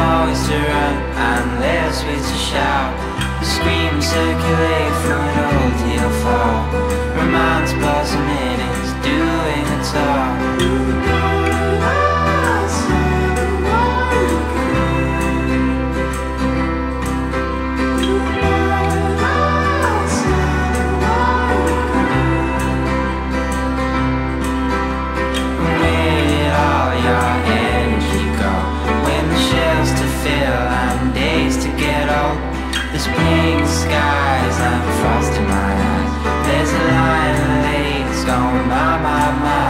always to run and there's sweet to shout. The screams circulate through There's pink skies and frost in my eyes. There's a line and lady's going by, by, by.